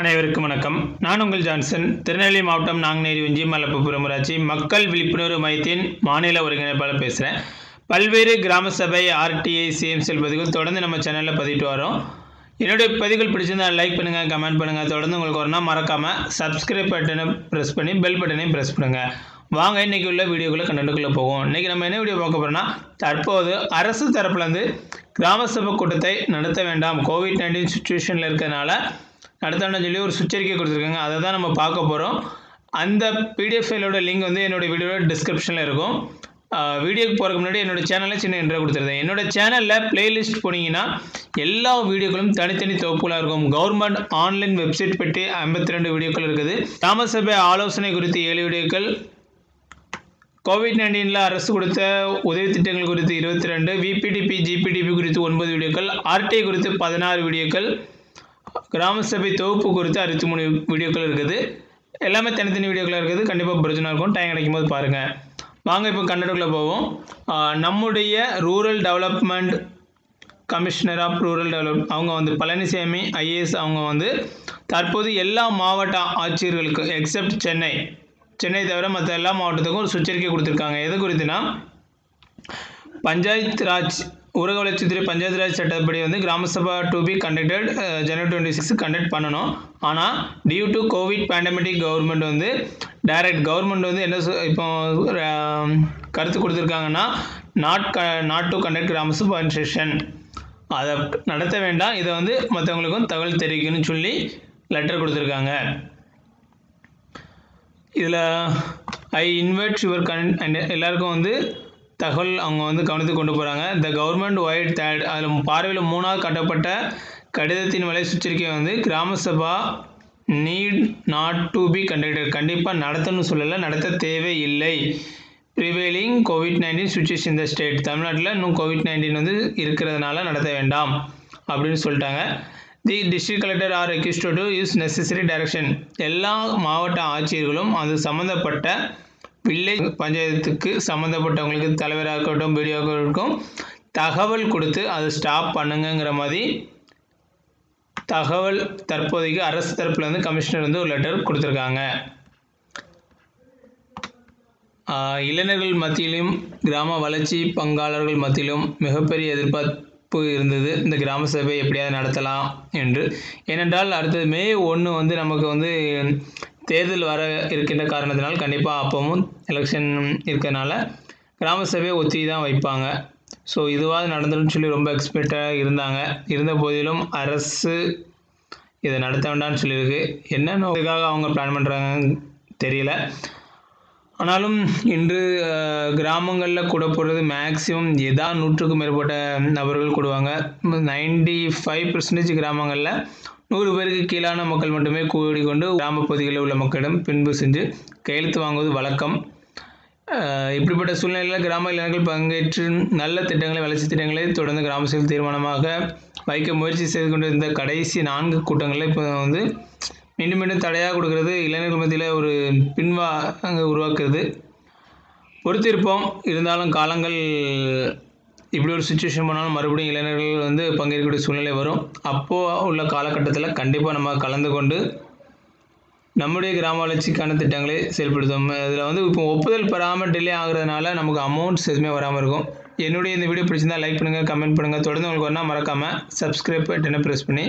அனைவருக்கும் வணக்கம். நான் உங்கள் ஜான்சன். திருநெல்வேலி மாவட்டம் நாங்குநேரி உஞ்சி மலப்புபுரம் ஊராட்சி மக்கள் விழிப்புணர்வு மையத்தின் மாநில ஒருங்கிணைப்பாளர் பேசுகிறேன் பல்வேறு கிராம சபை ஆர்டிஐ சிஎம்சிஎல் பதிவுகள் தொடர்ந்து நம்ம சேனலில் பதிவிட்டு வரோம். என்னுடைய பதிவுகள் பிடிச்சிருந்தா லைக் பண்ணுங்கள் கமெண்ட் பண்ணுங்கள் தொடர்ந்து உங்களுக்கு வரணும் மறக்காமல் சப்ஸ்கிரைப் பட்டனை ப்ரெஸ் பண்ணி பெல் பட்டனையும் ப்ரெஸ் பண்ணுங்கள் வாங்க இன்றைக்கி உள்ள வீடியோக்குள்ளே கண்டென்ட்டுக்குள்ளே போவோம். இன்றைக்கி நம்ம என்ன வீடியோ பார்க்க போகிறோம்னா தற்போது அரசு தரப்புலேருந்து கிராம சபை கூட்டத்தை நடத்த வேண்டாம். கோவிட் நைன்டீன் சுச்சுவேஷனில் இருக்கிறதுனால நடத்த சொல்லி ஒரு சுச்சரிக்கை கொடுத்துருக்காங்க. அதை தான் நம்ம பார்க்க போகிறோம் அந்த பிடிஎஃப் ஃபைலோட லிங்க் வந்து என்னோடய வீடியோட டிஸ்கிரிப்ஷனில் இருக்கும். வீடியோக்கு போகிறதுக்கு முன்னாடி என்னோட சேனலில் சின்ன இன்ட்ரோ கொடுத்துருந்தேன் என்னோட சேனலில் பிளேலிஸ்ட் போனீங்கன்னா எல்லா வீடியோக்களும் தனித்தனி தொகுப்புகளாக இருக்கும். கவர்மெண்ட் ஆன்லைன் வெப்சைட் பற்றி ஐம்பத்தி ரெண்டு வீடியோக்கள் இருக்குது. தாமசபை ஆலோசனை குறித்து ஏழு வீடியோக்கள் கோவிட் நைன்டீனில் அரசு கொடுத்த உதவி திட்டங்கள் குறித்து இருபத்தி ரெண்டு விபிடிபி ஜிபிடிபி குறித்து ஒன்பது வீடியோக்கள் ஆர்டிஐ குறித்து பதினாறு வீடியோக்கள் கிராம சபை தொகுப்பு குறித்து அறுபத்தி மூணு வீடியோக்கள் இருக்குது. எல்லாமே தனித்தனி வீடியோக்களாக இருக்குது. கண்டிப்பாக பிரச்சனை இருக்கும். டைம் கிடைக்கும் போது பாருங்கள் வாங்க இப்போ கன்னடக்குள்ளே போவோம். நம்முடைய rural development commissioner of rural develop அவங்க வந்து பழனிசாமி ஐஏஎஸ் அவங்க வந்து தற்போது எல்லா மாவட்ட ஆட்சியர்களுக்கு எக்ஸப்ட் சென்னை சென்னை தவிர மற்ற எல்லா மாவட்டத்துக்கும் ஒரு சுச்சரிக்கை கொடுத்துருக்காங்க. எது குறித்துனா பஞ்சாயத்து ராஜ் ஊரக வளர்ச்சித்துறை பஞ்சாயத்து ராஜ் சட்டப்படி வந்து grama sabha to be conducted January twenty six conduct பண்ணணும். ஆனால் due to covid pandemic government வந்து டைரக்ட் கவர்மெண்ட் வந்து என்ன இப்போ கருத்து கொடுத்துருக்காங்கன்னா நாட் க நாட் டு கண்டக்ட் கிராம சபா செஷன் அதை நடத்த வேண்டாம். இதை வந்து மற்றவங்களுக்கும் தகவல் தெரிவிக்கணும்னு சொல்லி லெட்டர் கொடுத்துருக்காங்க. இதில் ஐ இன்வைட் யுவர் கன் அண்ட் எல்லாருக்கும் வந்து தகவல் அவங்க வந்து கவனத்துக்கு கொண்டு போகிறாங்க த கவர்மெண்ட் ஒயிட் தேட் அதில் பார்வையில் மூணாவது கட்டப்பட்ட கடிதத்தின் விலை சுச்சரிக்கை வந்து grama sabha need not to be conducted கண்டிப்பாக நடத்தணும்னு சொல்லலை நடத்த தேவை இல்லை ப்ரிவேலிங் கோவிட் நைன்டீன் சுச்சுவேஷன் இந்த ஸ்டேட் தமிழ்நாட்டில் இன்னும் கோவிட் நைன்டீன் வந்து இருக்கிறதுனால நடத்த வேண்டாம் அப்படின்னு சொல்லிட்டாங்க. The district collector are request to use necessary direction எல்லா மாவட்ட ஆட்சியர்களும் அது சம்மந்தப்பட்ட வில்லேஜ் பஞ்சாயத்துக்கு சம்மந்தப்பட்டவங்களுக்கு தலைவராக இருக்கட்டும் பிடிஓவாக இருக்கட்டும் தகவல் கொடுத்து அதை ஸ்டாப் பண்ணுங்கங்கிற மாதிரி தகவல் தற்போதைக்கு அரசு தரப்புலேருந்து கமிஷனர் வந்து ஒரு லெட்டர் கொடுத்துருக்காங்க. இளைஞர்கள் மத்தியிலும் கிராம வளர்ச்சி பங்காளர்கள் மத்தியிலும் மிகப்பெரிய எதிர்பார்ப்பு இருந்தது. இந்த கிராம சபை எப்படியாவது நடத்தலாம் என்று. ஏனென்றால் அடுத்தது மே ஒன்று வந்து நமக்கு வந்து தேர்தல் வர இருக்கின்ற காரணத்தினால் கண்டிப்பாக அப்பவும் எலெக்ஷன் இருக்கிறனால கிராம சபையை ஒத்தி தான் வைப்பாங்க. ஸோ இதுவாக நடந்துடும் சொல்லி ரொம்ப எக்ஸ்பெக்டாக இருந்தாங்க. இருந்த போதிலும் அரசு இதை நடத்த வேண்டாம்னு சொல்லியிருக்கு. என்னென்ன நோக்கத்துக்காக அவங்க பிளான் பண்ணுறாங்கன்னு தெரியல. ஆனாலும் இன்று கிராமங்களில் கூட போடுறது மேக்ஸிமம் எதா நூற்றுக்கும் மேற்பட்ட நபர்கள் கூடுவாங்க. நைன்டி ஃபைவ் பர்சன்டேஜ் கிராமங்களில் நூறு பேருக்கு கீழான மக்கள் மட்டுமே கூடிக்கொண்டு கிராம பகுதிகளில் உள்ள மக்களிடம் பின்பு செஞ்சு கையெழுத்து வாங்குவது வழக்கம். இப்படிப்பட்ட சூழ்நிலையில் கிராம இளைஞர்கள் பங்கேற்று நல்ல திட்டங்களை வளர்ச்சி திட்டங்களை தொடர்ந்து கிராம செயல் தீர்மானமாக வைக்க முயற்சி செய்து கொண்டிருந்த கடைசி நான்கு கூட்டங்களில் இப்போ வந்து மீண்டும் மீண்டும் தடையாக கொடுக்கறது இளைஞர்கள் மத்தியில் ஒரு பின்வா அங்கே உருவாக்குறது. பொறுத்திருப்போம். இருந்தாலும் காலங்கள் இப்படி ஒரு சுச்சுவேஷன் போனாலும் மறுபடியும் இளைஞர்கள் வந்து பங்கேற்கக்கூடிய சூழ்நிலை வரும். அப்போது உள்ள காலகட்டத்தில் கண்டிப்பாக நம்ம கலந்து கொண்டு நம்முடைய கிராம வளர்ச்சிக்கான திட்டங்களை செயல்படுத்தும் இதில் வந்து இப்போ ஒப்புதல் பெறாமல் டிலே ஆகுறதுனால நமக்கு அமௌண்ட்ஸ் எதுவுமே வராமல் இருக்கும். என்னுடைய இந்த வீடியோ பிடிச்சிருந்தா லைக் பண்ணுங்கள் கமெண்ட் பண்ணுங்கள் தொடர்ந்து உங்களுக்கு வரணும் மறக்காமல் சப்ஸ்கிரைப் பட்டனை ப்ரெஸ் பண்ணி